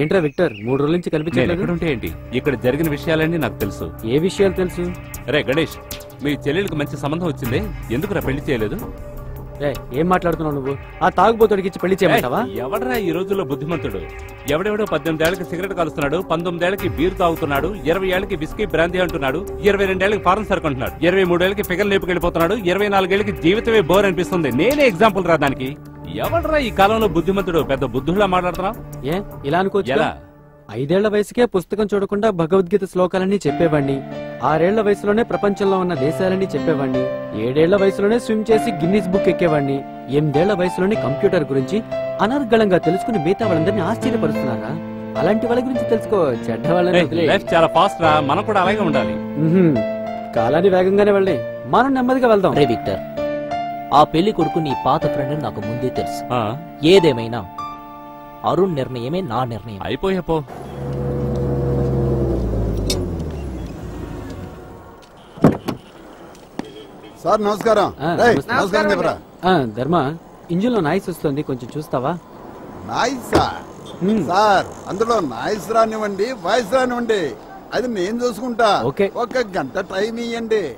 ఏంట్రా విక్టర్? మూడు రోజుల నుంచి నేను కనిపించలేదు ఎక్కడుంటే ఏంటి? ఇక్కడ జరిగిన విషయాలన్నీ నాకు తెలుసు. ఏ విషయాలు తెలుసు? రే గణేష్ మీ చెల్లెలికి మంచి సంబంధం వచ్చింది? ఎందుకురా పెళ్ళి చేయలేదు? రే ఏం మాట్లాడుతున్నావు నువ్వు? ఆ తాగుబోతుడికి ఇచ్చి పెళ్ళి చేయమంటావా? ఏయ్, ఎవడ్రా ఈ రోజుల్లో బుద్ధిమంతుడు? ఎవడెవడో పద్దెనిమిది ఏళ్ళకి సిగరెట్ కాలుస్తున్నాడు పంతొమ్మిది ఏళ్ళకి బీర్ తాగుతున్నాడు ఇరవై ఏళ్ళకి విస్కీ బ్రాందీ అంటున్నాడు ఇరవై రెండేళ్ళకి ఫారెన్ సరుకు అంటున్నాడు ఇరవై మూడేళ్ళకి ఫిగర్ లేపుకెళ్ళిపోతున్నాడు ఇరవై నాలుగేళ్ళకి జీవితమే బోర్ అనిపిస్తుంది. నేనే ఎగ్జాంపుల్ రా దానికి. ఎవడ్రా ఈ కాలంలో బుద్ధిమంతుడు పెద్ద బుద్ధులా మాట్లాడుతున్నావు? ఏ ఇలా అనుకోవచ్చు ఎలా? ఐదేళ్ళ వయసుకే పుస్తకం చూడకుండా భగవద్గీత శ్లోకాలన్నీ చెప్పేవాణ్ణి. ఆరేళ్ళ వయసులోనే ప్రపంచంలో ఉన్న దేశాలన్నీ చెప్పేవాణ్ణి. ఏడేళ్ళ వయసులోనే స్విమ్ చేసి గిన్నిస్ బుక్ ఎక్కేవాణ్ణి. ఎనిమిదేళ్ళ వయసులోనే కంప్యూటర్ గురించి అనర్గళంగా తెలుసుకుని మిగతా వాళ్ళందరినీ ఆశ్చర్యపరుస్తున్నారా? అలాంటి వాళ్ళ గురించి తెలుసుకో చెడ్డ వాళ్ళని. లైఫ్ చాలా ఫాస్ట్ రా మనం కూడా అలాగే ఉండాలి. మ్హూ. కాలాన్ని వేగంగానే వెళ్ళి మనం నెమ్మదిగా వెళ్దాం. రే విక్టర్ ఆ పెళ్ళి కొడుకు నీ పాత ఫ్రెండ్ నాకు ముందే తెలుసు. ఆ, ఏదేమైనా అరుణ్ నిర్ణయమే నా నిర్ణయం. అయిపోయా పో. సార్ నమస్కారం. నమస్కారం చెప్పరా? ఆ, ధర్మ ఇంజిన్లో నాయిస్ వస్తుంది కొంచెం చూస్తావా? నాయిసా. సార్ అందులో నాయిస్ రానివ్వండి వాయిస్ రానివ్వండి. అది నేను చూసుకుంటా. ఓకే. ఒక గంట టైం ఇవ్వండి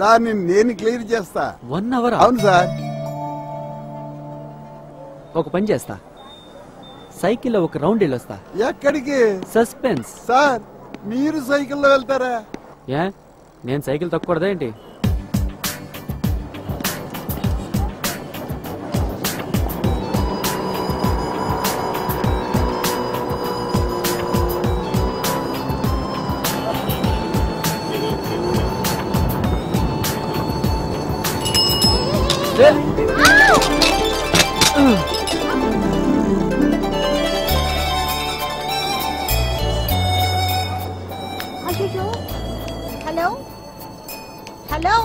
దాన్ని నేను క్లియర్ చేస్తా. వన్ అవర్ అవును సార్. ఒక పని చేస్తా. సైకిల్లో ఒక రౌండ్ వెళ్ళొస్తా. ఎక్కడికి? సస్పెన్స్ సార్ మీరు సైకిల్లో వెళ్తారా? ఏ? నేను సైకిల్ తొక్కకూడదా ఏంటి? హలో? హలో?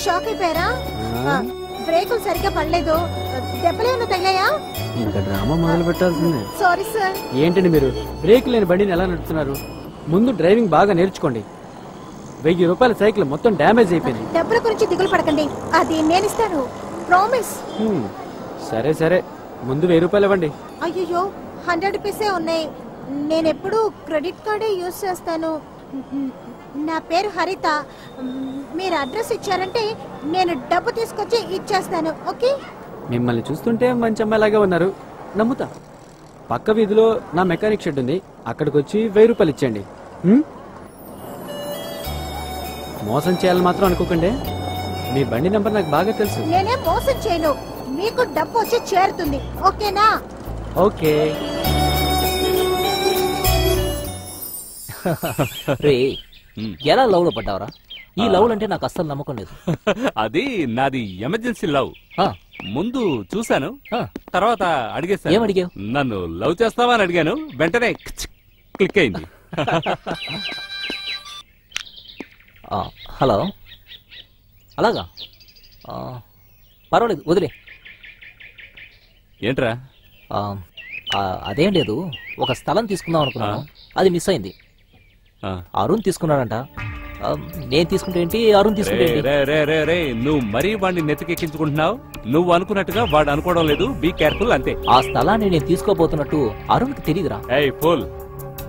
షాక్ అయిపోయారా? బ్రేకులు సరిగ్గా పడలేదు. దెబ్బలేమన్నా తగిలాయా? ఇంకా డ్రామా మొదలు పెట్టాల్సిందే. Sorry sir. ఏంటండి మీరు? బ్రేక్ లేని బండిని ఎలా నడుపుతున్నారు? ముందు డ్రైవింగ్ బాగా నేర్చుకోండి. వెయ్యి రూపాయల సైకిల్ మొత్తం డ్యామేజ్ అయిపోయింది డబ్బుల గురించి దిగులు పడకండి. అది నేను ఇస్తాను. ప్రామిస్. సరే సరే. ముందు వెయ్యి రూపాయలు ఇవ్వండి. అయ్యో హండ్రెడ్ రూపీసే ఉన్నాయి. నేను ఎప్పుడు క్రెడిట్ కార్డే యూజ్ చేస్తాను. నా పేరు హరిత. మీరు అడ్రస్ ఇచ్చారంటే నేను డబ్బు తీసుకొచ్చి ఇచ్చేస్తాను. ఓకే? మిమ్మల్ని చూస్తుంటే మంచి అమ్మాయిలాగే ఉన్నారు. నమ్ముతా. పక్క వీధిలో నా మెకానిక్ షెడ్ ఉంది. అక్కడికి వచ్చి వెయ్యి రూపాయలు ఇచ్చేయండి? మోసం చేయాలని మాత్రం అనుకోకండి. మీ బండి నంబర్ నాకు బాగా తెలుసు. నేనేం మోసం చేయను. మీకు డబ్బు వచ్చి చేరుతుంది. ఓకేనా? ఓకే. రే. ఎలా లవ్లో పడ్డావరా? ఈ లవ్ అంటే నాకు అస్సలు నమ్మకం లేదు. అది నాది ఎమర్జెన్సీ లవ్. ఆ, ముందు చూశాను. ఆ, తర్వాత అడిగేశాను. ఏమడిగావు? నన్ను లవ్ చేస్తావా అని అడిగాను. వెంటనే క్లిక్ అయింది. హలో? అలాగా? పర్వాలేదు వదిలే. ఏంట్రా? అదేం లేదు. ఒక స్థలం తీసుకుందాం అనుకున్నాను. అది మిస్ అయింది. అరుణ్ తీసుకున్నాడంట. నేను తీసుకుంటే ఏంటి? అరుణ్ తీసుకుంటే నువ్వు మరీ వాడిని నెత్తికెక్కించుకుంటున్నావు నువ్వు అనుకున్నట్టుగా వాడు అనుకోవడం లేదు. బీ కేర్ఫుల్ అంతే. ఆ స్థలాన్ని నేను తీసుకోబోతున్నట్టు అరుణ్కి తెలియదురా ఫోల్.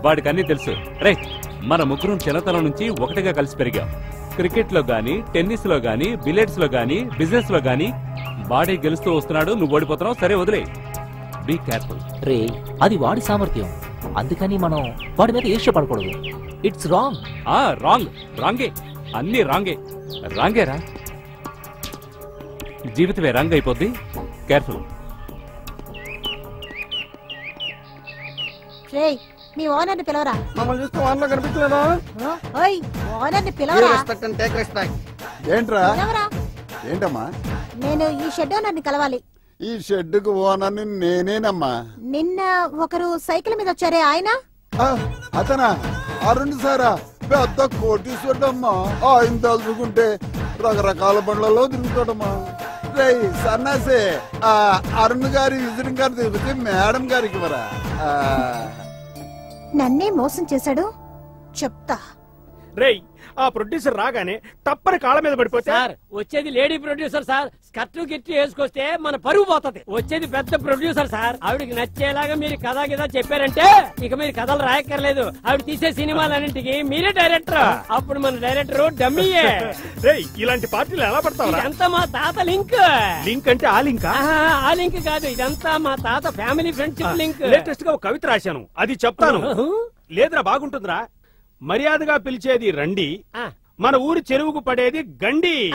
వాడికి అన్ని తెలుసు. రే మన ముగ్గురం చిన్నతనం నుంచి ఒకటిగా కలిసి పెరిగాం. క్రికెట్లో గానీ టెన్నిస్లో గానీ బిలియర్డ్స్లో గానీ బిజినెస్లో గానీ వాడే గెలుస్తూ వస్తున్నాడు నువ్వు ఓడిపోతున్నావు సరే వదిలే. బీ కేర్ఫుల్ రే అది వాడి సామర్థ్యం. అందుకని మనం వాడి మీద ఈర్ష్యపడకూడదు ఇట్స్ రాంగ్ ఆ రాంగ్ రాంగే. అన్ని రాంగే. రాంగేరా? జీవితమే రాంగ్ అయిపోద్ది. కేర్ఫుల్ రే మీ ఓనర్ని పిలవరా? మమ్మల్ని చూస్తే వారిలో కనిపించలేదా? ఓయ్ ఓనర్ని పిలవరా? రెస్పెక్ట్ అండ్ టేక్ రెస్పెక్ట్ ఏంట్రా? పిలవరా? ఏంటమ్మా? నేను ఈ షెడ్ ఓనర్ని కలవాలి. ఈ షెడ్డుకు ఓనర్ని నేనేనమ్మా. నిన్న ఒకరు సైకిల్ మీద వచ్చారే ఆయన? ఆ, అతనా? అరుణ్ సారా? పెద్ద కోటీశ్వరుడమ్మా. ఆయన తలుచుకుంటే రకరకాల బండ్లలో తిరుగుతాడమ్మా. రేయ్ సన్నాసే ఆ అరుణ్ గారి విజయం గారు తిరిగితే మేడం గారికి ఆ, నన్నే మోసం చేశాడు? చెప్తా. రేయ్ ఆ ప్రొడ్యూసర్ రాగానే తప్పని కాళ్ళ మీద పడిపోతే సార్ వచ్చేది లేడీ ప్రొడ్యూసర్ సార్. స్కర్ట్ గిట్టు వేసుకొస్తే మన పరువు పోతది. వచ్చేది పెద్ద ప్రొడ్యూసర్ సార్. ఆవిడకి నచ్చేలాగా మీరు కథ గిదా చెప్పారంటే ఇక మీరు కథలు రాయక్కర్లేదు. ఆవిడ తీసే సినిమాలన్నింటికి మీరే డైరెక్టర్ అప్పుడు మన డైరెక్టర్ డమ్మీయే. రేయ్ ఇలాంటి పార్టీలు ఎలా పడతావరా? ఇదంతా మా తాత లింక్. లింక్ అంటే ఆ లింక్? ఆ లింక్ కాదు. ఇదంతా మా తాత ఫ్యామిలీ ఫ్రెండ్షిప్ లింక్. లేటెస్ట్గా ఒక కవిత రాశాను. అది చెప్తాను. లేదురా బాగుంటుందిరా. మర్యాదగా పిలిచేది రండి. మన ఊరి చెరువుకు పడేది గండి.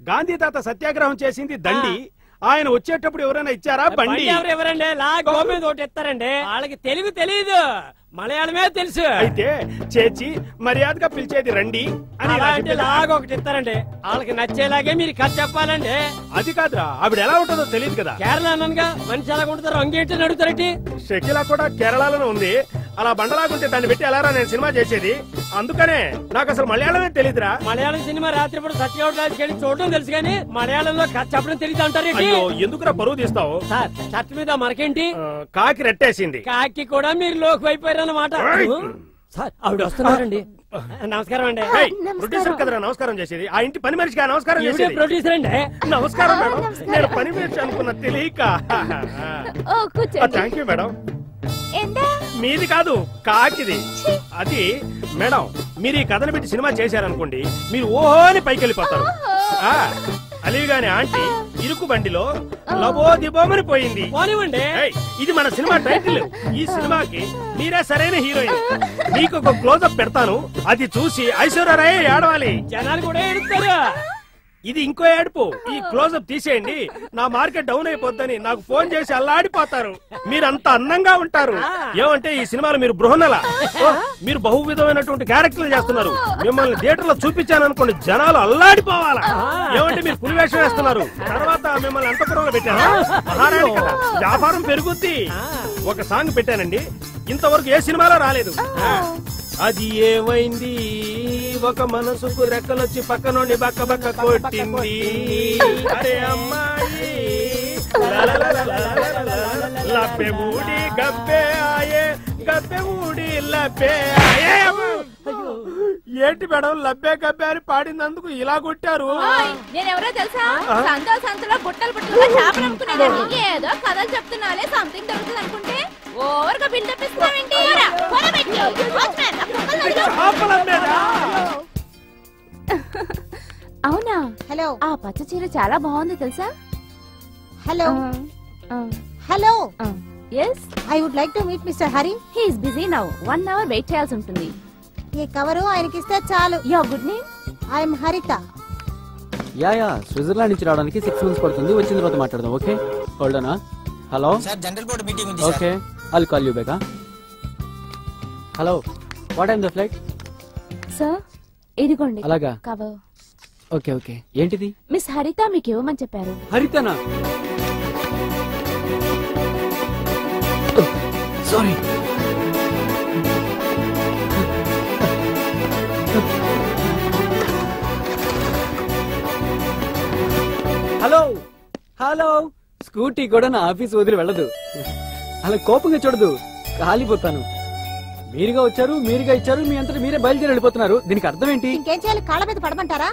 గాంధీ తాత సత్యాగ్రహం చేసింది దండి. ఆయన వచ్చేటప్పుడు ఎవరైనా ఇచ్చారా? బండి. బండి ఎవరు ఎవరండి ఇస్తారండి. వాళ్ళకి తెలుగు తెలియదు మలయాళమే తెలుసు. అయితే చేచి మర్యాదగా పిలిచేది రండి అని ఒకటి ఇస్తారండి. వాళ్ళకి నచ్చేలాగే మీరు కథ చెప్పాలండి. అది కాదురా ఆవిడ ఎలా ఉంటుందో తెలియదు కదా. కేరళ అనగా మనిషి ఎలా ఉంటారు అంగేంటి అడుగుతారండి షకీలా కూడా కేరళలోనే ఉంది. అలా బండలాగుంటే దాన్ని పెట్టి ఎలారా నేను సినిమా చేసేది. అందుకనే నాకు అసలు మలయాళమే తెలియదురా మలయాళం సినిమా రాత్రిపూట సత్యగౌడ రాజకీయాన్ని చూడడం తెలుసు కానీ మలయాళంలో కథ చెప్పడం తెలియదు అంటారేంటి అయ్యో ఎందుకురా పరువు తీస్తావు? సార్ షర్ట్ మీద మనకేంటి ఆ, కాకి రెట్టేసింది. కాకి కూడా మీరు లోకి అయిపోయారన్నమాట! సార్ ఆవిడ వస్తున్నారండి. నమస్కారం అండి. ప్రొడ్యూసర్ కదరా నమస్కారం చేసేది. ఆ ఇంటి పని మనిషిగా నమస్కారం చేసేది. ప్రొడ్యూసర్ అండి. నమస్కారం మేడం. నేను పని మనిషి అనుకున్న తెలియక. Thank you madam. మీది కాదు కాకిది. అది మేడం మీరు ఈ కథను పెట్టి సినిమా చేశారనుకోండి మీరు ఓహోని పైకి వెళ్ళిపోతారు ఆ, అలివిగాని ఆంటీ ఇరుకు బండిలో లబో దిబోమని పోయింది. పోనివ్వండి. ఇది మన సినిమా టైటిల్. ఈ సినిమాకి మీరే సరైన హీరోయిన్. మీకు ఒక క్లోజప్ పెడతాను. అది చూసి ఐశ్వర్యరాయ్ ఏడవాలి. జనాలు కూడా ఎడుతారు ఇది ఇంకో ఏడుపు. ఈ క్లోజప్ తీసేయండి. నా మార్కెట్ డౌన్ అయిపోద్దని నాకు ఫోన్ చేసి అల్లాడిపోతారు. మీరు అంత అందంగా ఉంటారు. ఏమంటే ఈ సినిమాలో మీరు బృహన్నల. మీరు బహువిధమైనటువంటి క్యారెక్టర్లు చేస్తున్నారు. మిమ్మల్ని థియేటర్లో చూపించాను అనుకోండి జనాలు అల్లాడిపోవాలా? ఏమంటే మీరు పులి వేషం వేస్తున్నారు. తర్వాత మిమ్మల్ని అంతపురంలో మహారాణి కదా. వ్యాపారం పెరుగుద్ది. ఒక సాంగ్ పెట్టానండి. ఇంతవరకు ఏ సినిమాలో రాలేదు. అది ఏమైంది? ఒక మనసుకు రెక్కలొచ్చి పక్క బక్క బక్క కొట్టింది. అరే అమ్మాయి లబ్బె ఊడి గబ్బే ఆయే గబ్బె ఊడి లబ్బే ఆయే ఏంటి మేడం లబ్బే గబ్బే అని పాడినందుకు ఇలా కొట్టారు నేనెవరో తెలుసా సంతో సంతలో బుట్టలు బుట్టలుగా చేపలు అమ్ముకునేదాన్ని ఏదో కథలు చెప్తున్నాలే సంథింగ్ దొరుకుతుంది అనుకుంటే ఓవర్గా బిల్డప్ ఇస్తున్నావేంటి? పోరా, పోరా బయటికి. వాచ్మ్యాన్, ఆ కుక్కల్ని వదిలు. చేపలమ్మేదా? అవునా? హలో. ఆ పచ్చ చీర చాలా బాగుంది తెలుసా? Hello. Hello. Yes I would like to meet mister Hari he is busy now one hour wait చేయాల్సి ఉంటుంది. ఈ కవరు ఆయనకి ఇస్తే చాలు. Your good name I'm Haritha ya ya. Switzerland నుంచి రావడానికి సిక్స్ మంత్స్ పడుతుంది. వచ్చిన తర్వాత మాట్లాడదాం okay? హోల్డనా hello sir general board meeting ఉంది sir okay I'll call you back hello what I'm the flight sir ఇదిగోండి. అలాగా? కవర్ ఓకే ఓకే ఏంటిది? మిస్ హరిత మీకు ఇవ్వమని చెప్పారు. హరితనా? సారీ హలో హలో స్కూటీ కూడా నా ఆఫీస్ వదిలి వెళ్ళదు. అలా కోపంగా చూడదు. కాలిపోతాను. మీరుగా వచ్చారు మీరుగా ఇచ్చారు మీ అంతటి మీరే బయలుదేరి వెళ్ళిపోతున్నారు. దీనికి అర్థం ఏంటి? ఇంకేం చేయాలి? కాళ్ళ మీద పడమంటారా?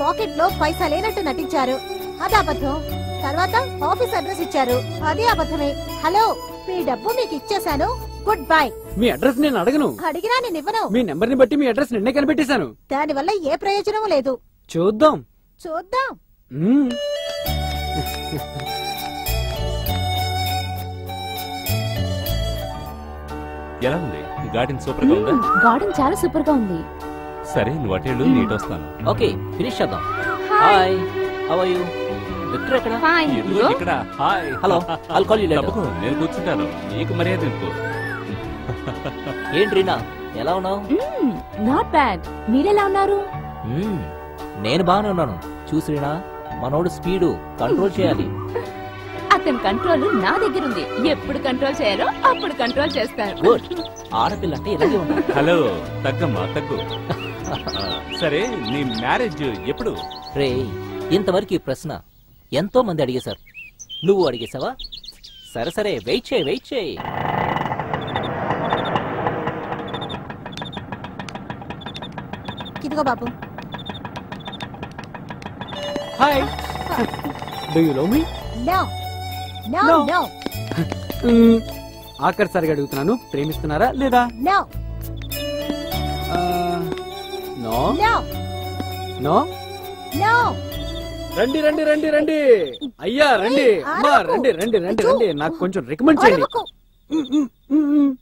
పాకెట్లో పైసా లేనట్టు నటించారు. అది అబద్ధం. తర్వాత ఆఫీస్ అడ్రస్ ఇచ్చారు. అది అబద్ధమే. హలో మీ డబ్బు మీకు ఇచ్చేశాను. Good bye. మీ అడ్రస్ నేను అడగను. అడిగినా నేను ఇవ్వను. మీ నెంబర్ని బట్టి మీ అడ్రస్ నిన్నే కనిపెట్టేశాను. దాని వల్ల ఏ ప్రయోజనం లేదు. చూద్దాం. చూద్దాం. ఎలా ఉంది? గార్డెన్ సూపర్గా ఉందా గార్డెన్ చాలా సూపర్గా ఉంది. సరే నువ్వు అటేళ్ళు నీట్ వస్తాను. ఓకే ఫినిష్ చేద్దాం. Hi. How are you Victor ఎక్కడ? ఇదిగో ఇక్కడ hi hello I'll call you తప్పకు నేను కూర్చుంటాను. నీకు మర్యాద ఎందుకు? ఏంటి రీనా? ఎలా ఉన్నావు? నాట్ బ్యాడ్ మీరెలా ఉన్నారు. నేను బాగానే ఉన్నాను. చూసి రీనా మనోడు స్పీడు కంట్రోల్ చేయాలి. అతని కంట్రోల్ నా దగ్గర ఉంది. ఎప్పుడు కంట్రోల్ చేయాలో అప్పుడు కంట్రోల్ చేస్తారు గుడ్. ఆడపిల్ల అంటే ఇలాగే ఉండాలి హలో తగ్గమ్మా తగ్గు. సరే నీ మ్యారేజ్ ఎప్పుడు? రే ఇంతవరకు ఈ ప్రశ్న ఎంతో మంది అడిగేశారు నువ్వు అడిగేశావా? సరే సరే వెయిట్ చేయి వెయిట్ చేయి. ఇదిగో బాబు. Hi. Do you love me no no No. No ఆఖరిసారిగా అడుగుతున్నాను. ప్రేమిస్తున్నారా లేదా? No no no no no రండి రండి రండి రండి. అయ్యా రండి. అమ్మా. రండి రండి రండి. రండి. నాకు కొంచెం రికమెండ్ చేయండి. అరవకు. ఉమ్, ఉమ్.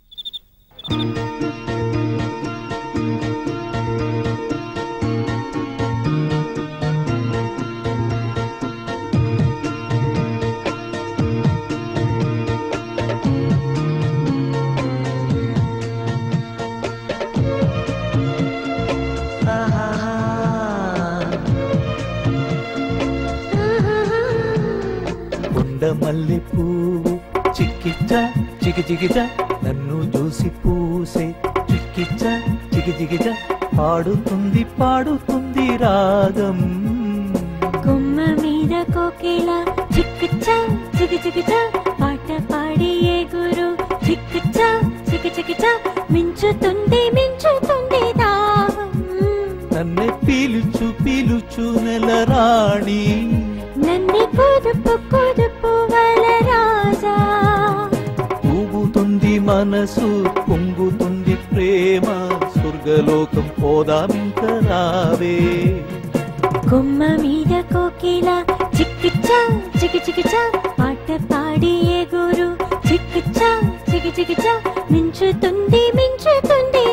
చిక్కిచ్చ చికి చికిచ నన్ను చూసి పూసే చిక్కిచ్చ చికి చికిచ పాడుతుంది పాడుతుంది రాగం. కొమ్మ మీద కోకిల చిక్కుచా చికి చికిచా పాట పాడి ఏ గురు చిక్కుచా చికి చికిచా మించుతుంది మించుతుంది దాహం. నన్నే పీలుచు పీలుచు నెల రాణి. స్వర్గలోకం పోదామింక రావే. కొమ్మ మీద కోకిల చిక్కుచా చికి చికిచా పాట పాడి ఏ గురు? చిక్కుచా చికి చికిచా మించుతుంది మించుతుంది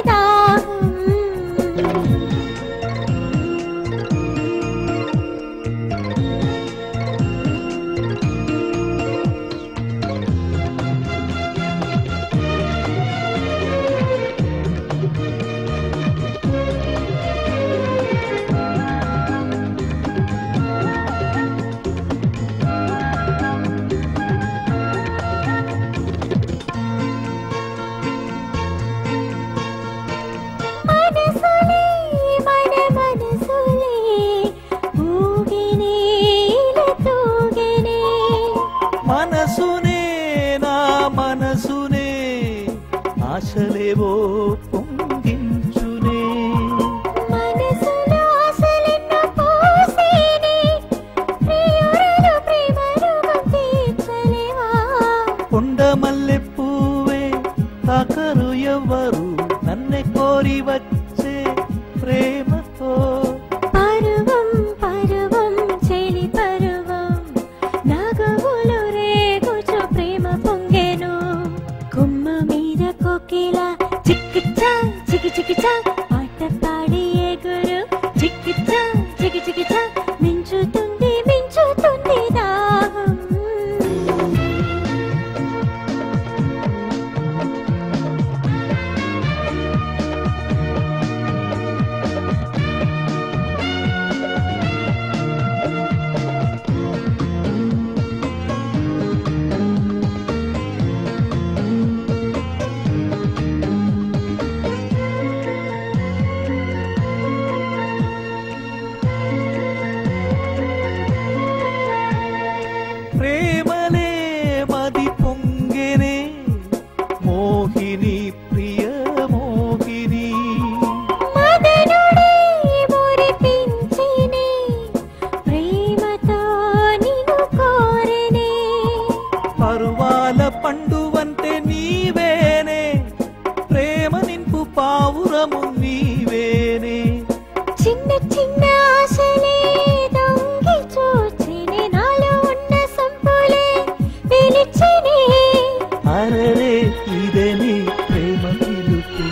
ఇదేనే ప్రేమ పిలుపు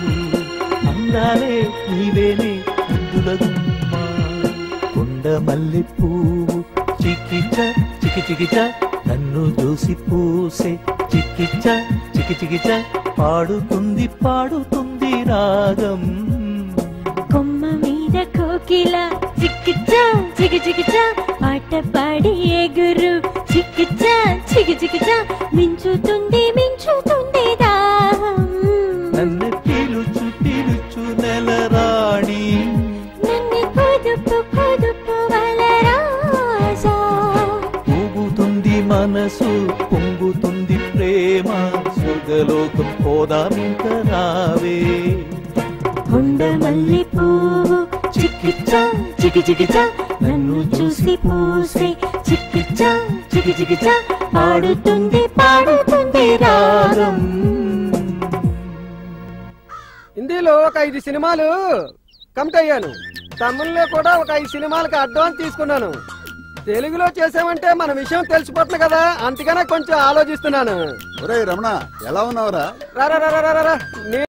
అందాలే నీవేనే ముద్దుల కొండ మల్లె పువ్వు చిక్కిచ చికి చికిచ నన్ను చూసి పూసే చికిచ చికి చికిచ పాడుతుంది పాడుతుంది రాగం. కోకిల చిక్కిచా చికి చికిచా పాట పాడి ఎగురు చిక్కిచా చికి చికిచా మించుతుంది మించుతుంది నన్ను పిలుచు పిలుచు నెల రాణి నన్ను పొదుపు పొదుపు వల రాజా ఊగుతుంది మనసు పొంగుతుంది ప్రేమ స్వర్గలోకం పోదామింక రావే కొండ మల్లె చికి చికిచా నన్ను చూసి పూసే చికి చికిచా పాడుతుంది పాడుతుంది రాగం హిందీలో ఒక ఐదు సినిమాలు కమిట్ అయ్యాను. తమిళ్ళో కూడా ఒక ఐదు సినిమాలకి అడ్వాన్స్ తీసుకున్నాను. తెలుగులో చేసామంటే మన విషయం తెలిసిపోతుంది కదా అందుకనే కొంచెం ఆలోచిస్తున్నాను. ఒరే రమణ ఎలా ఉన్నావురా? రా రా రా రా రా, రా. నీ